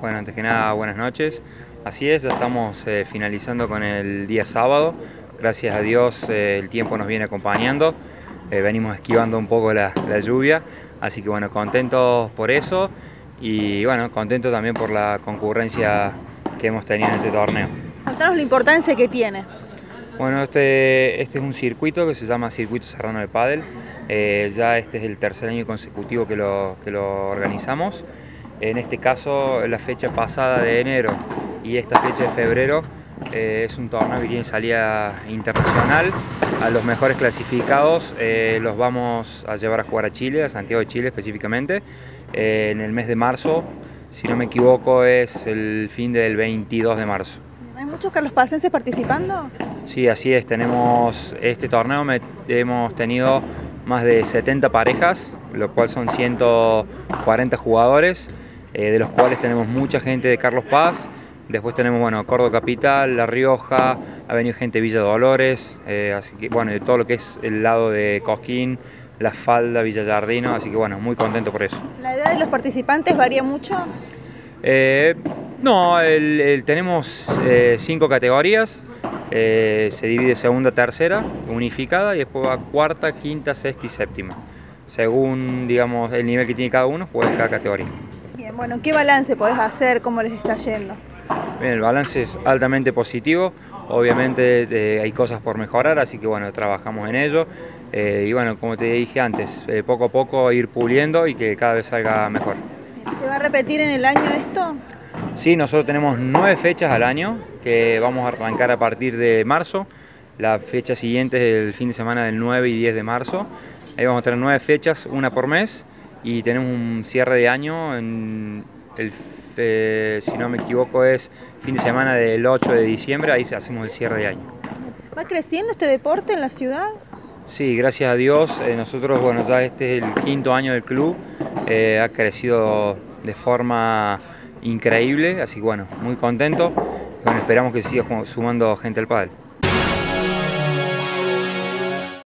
Bueno, antes que nada, buenas noches. Así es, ya estamos eh, finalizando con el día sábado. Gracias a Dios eh, el tiempo nos viene acompañando. Eh, venimos esquivando un poco la, lluvia. Así que bueno, contentos por eso y bueno, contentos también por la concurrencia que hemos tenido en este torneo. Contanos la importancia que tiene. Bueno, este, este es un circuito que se llama Circuito Serrano de Padel. ya este es el tercer año consecutivo que lo, que lo organizamos. En este caso, la fecha pasada de enero y esta fecha de febrero eh, es un torneo que tiene salida internacional. A los mejores clasificados eh, los vamos a llevar a jugar a Chile, a Santiago de Chile específicamente, eh, en el mes de marzo. Si no me equivoco, es el fin del 22 de marzo. ¿Hay muchos Carlos Pacenses participando? Sí, así es. Tenemos este torneo, hemos tenido más de 70 parejas, lo cual son 140 jugadores. Eh, de los cuales tenemos mucha gente de Carlos Paz, después tenemos bueno, Córdoba Capital, La Rioja, ha venido gente de Villa Dolores, eh, así que bueno, de todo lo que es el lado de Cosquín, La Falda, Villa Jardino, así que bueno, muy contento por eso. ¿La edad de los participantes varía mucho? Eh, no, tenemos cinco categorías, se divide segunda, tercera, unificada, y después va cuarta, quinta, sexta y séptima. Según digamos el nivel que tiene cada uno, pues cada categoría. Bueno, ¿qué balance podés hacer? ¿Cómo les está yendo? Bien, el balance es altamente positivo. Obviamente eh, hay cosas por mejorar, así que bueno, trabajamos en ello. Eh, y bueno, como te dije antes, eh, poco a poco ir puliendo y que cada vez salga mejor. ¿Se va a repetir en el año esto? Sí, nosotros tenemos nueve fechas al año que vamos a arrancar a partir de marzo. La fecha siguiente es el fin de semana del 9 y 10 de marzo. Ahí vamos a tener nueve fechas, una por mes y tenemos un cierre de año, en el, si no me equivoco es fin de semana del 8 de diciembre, ahí hacemos el cierre de año. ¿Va creciendo este deporte en la ciudad? Sí, gracias a Dios, eh, nosotros, bueno, ya este es el quinto año del club, eh, ha crecido de forma increíble, así que bueno, muy contento, bueno, esperamos que siga sumando gente al pádel.